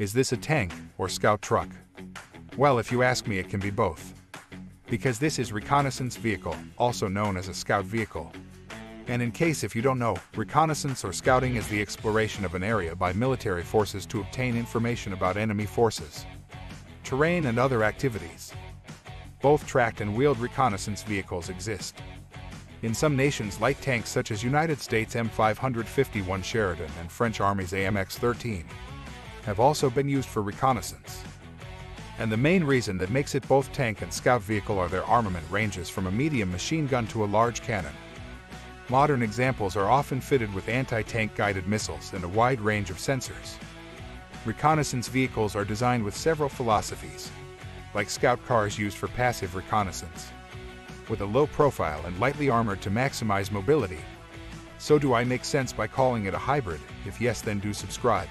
Is this a tank or scout truck? Well, if you ask me, it can be both. Because this is reconnaissance vehicle, also known as a scout vehicle. And in case if you don't know, reconnaissance or scouting is the exploration of an area by military forces to obtain information about enemy forces, terrain and other activities. Both tracked and wheeled reconnaissance vehicles exist. In some nations, light tanks such as United States M551 Sheridan and French Army's AMX-13 have also been used for reconnaissance. And the main reason that makes it both tank and scout vehicle are their armament ranges from a medium machine gun to a large cannon. Modern examples are often fitted with anti-tank guided missiles and a wide range of sensors. Reconnaissance vehicles are designed with several philosophies, like scout cars used for passive reconnaissance with a low profile and lightly armored to maximize mobility. So do I make sense by calling it a hybrid? If yes, then do subscribe.